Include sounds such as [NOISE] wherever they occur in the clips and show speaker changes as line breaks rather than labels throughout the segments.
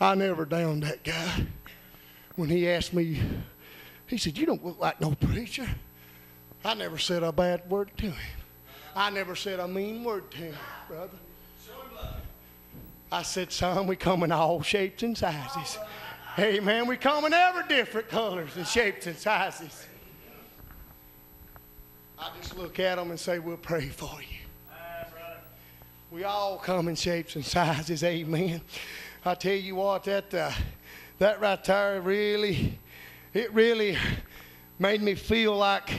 I never downed that guy when he asked me, he said, You don't look like no preacher. I never said a bad word to him. I never said a mean word to him, brother. I said, Son, we come in all shapes and sizes. Hey, man, we come in every different colors and shapes and sizes. I just look at them and say, We'll pray for you. We all come in shapes and sizes, amen. I tell you what, that, uh, that right there really, it really made me feel like,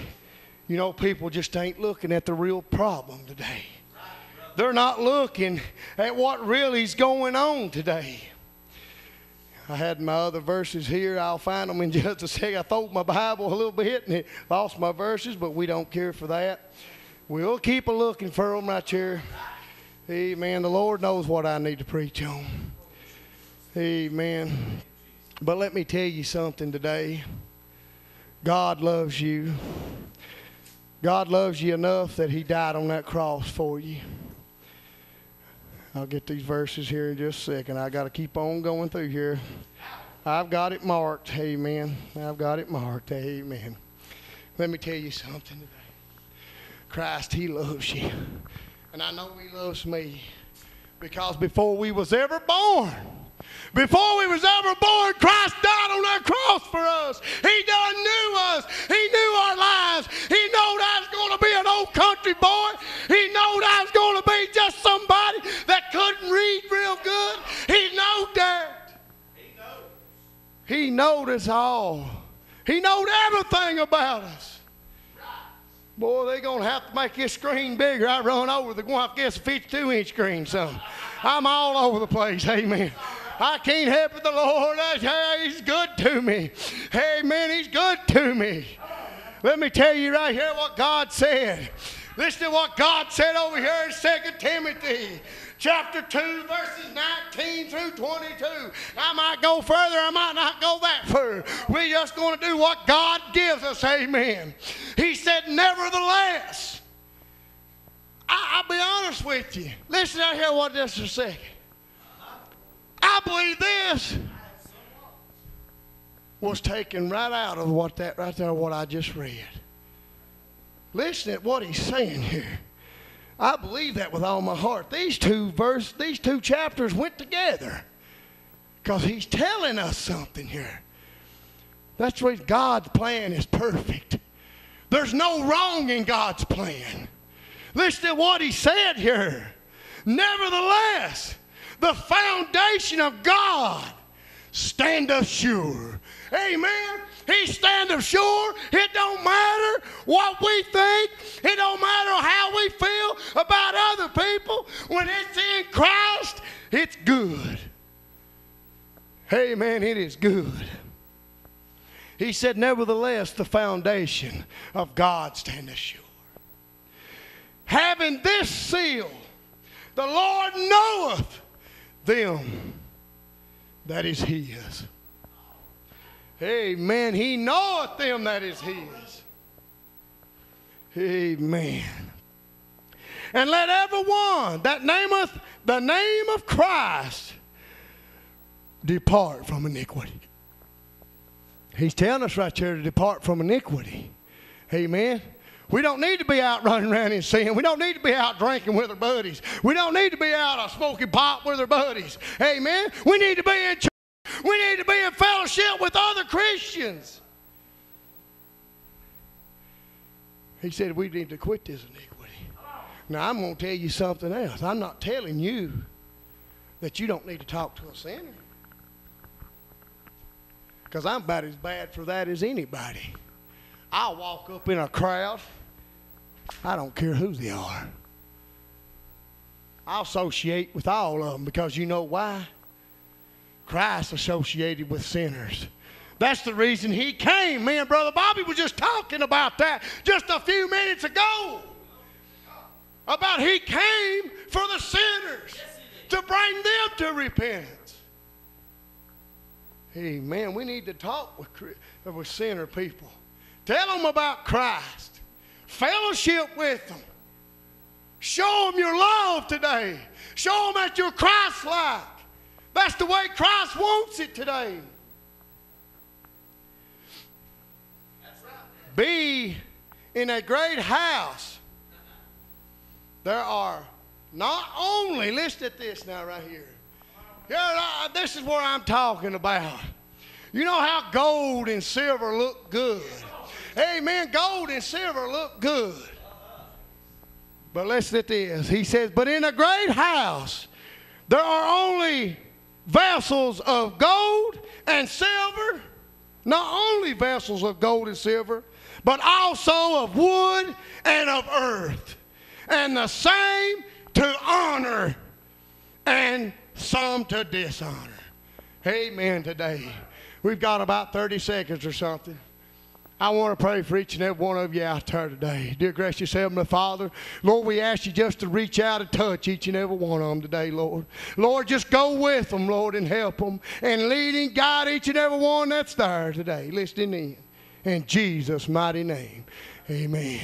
you know, people just ain't looking at the real problem today. They're not looking at what really is going on today. I had my other verses here. I'll find them in [LAUGHS] just a second. I threw my Bible a little bit and it lost my verses, but we don't care for that. We'll keep a looking for them right here. Amen. The Lord knows what I need to preach on. Amen. But let me tell you something today. God loves you. God loves you enough that He died on that cross for you. I'll get these verses here in just a second. I got to keep on going through here. I've got it marked. Amen. I've got it marked. Amen. Let me tell you something today. Christ, He loves you. And I know He loves me. Because before we was ever born, before we was ever born, Christ died on that cross for us. He done knew us. He knew our lives. He knowed I was going to be an old country boy. He knowed I was going to be just somebody that couldn't read real good. He knowed that. He knows. He knowed us all. He knowed everything about us. Boy, they're going to have to make this screen bigger. I run over. They're going to have to get a 52 inch screen, son. I'm all over the place. Amen. I can't help it. The Lord, He's good to me. Amen. He's good to me. Let me tell you right here what God said. Listen to what God said over here in 2 Timothy chapter 2, verses 19 through 22. I might go further, I might not go that far. We're just going to do what God gives us. Amen. He said, Nevertheless, I, will be honest with you. Listen out here what this is saying. Believe this was taken right out of what that right there, what I just read. Listen at what he's saying here. I believe that with all my heart. These two verse, these two chapters went together. Because he's telling us something here. That's why God's plan is perfect. There's no wrong in God's plan. Listen to what he said here. Nevertheless, the foundation of God standeth sure. Amen. He standeth sure. It don't matter what we think. It don't matter how we feel about other people. When it's in Christ, it's good. Amen. It is good. He said, Nevertheless, the foundation of God standeth sure. Having this seal, the Lord knoweth them that is his. Amen. He knoweth them that is his. Amen. And let everyone that nameth the name of Christ depart from iniquity. He's telling us right here to depart from iniquity. Amen. We don't need to be out [LAUGHS] running around in sin. We don't need to be out drinking with our buddies. We don't need to be out smoking pot with our buddies. Amen. We need to be in church. We need to be in fellowship with other Christians. He said we need to quit this iniquity. Now, I'm going to tell you something else. I'm not telling you that you don't need to talk to a sinner. Because I'm about as bad for that as anybody. I'll walk up in a crowd. I don't care who they are. I'll associate with all of them because you know why? Christ associated with sinners. That's the reason he came. Me and Brother Bobby was just talking about that just a few minutes ago. About he came for the sinners to bring them to repentance. Amen. We need to talk with, with sinner people. Tell them about Christ. Fellowship with them. Show them your love today. Show them that you're Christ like. That's the way Christ wants it today. Be in a great house. There are not only, listen at this now, right here. Yeah, this is what I'm talking about. You know how gold and silver look good. Amen. Gold and silver look good. But listen to this. He says, But in a great house, there are only vessels of gold and silver. Not only vessels of gold and silver, but also of wood and of earth. And the same to honor and some to dishonor. Amen today. We've got about 30 seconds or something. I want to pray for each and every one of you out there today. Dear gracious Heavenly Father, Lord, we ask you just to reach out and touch each and every one of them today, Lord. Lord, just go with them, Lord, and help them and lead and guide each and every one that's there today, listening in. In Jesus' mighty name, amen.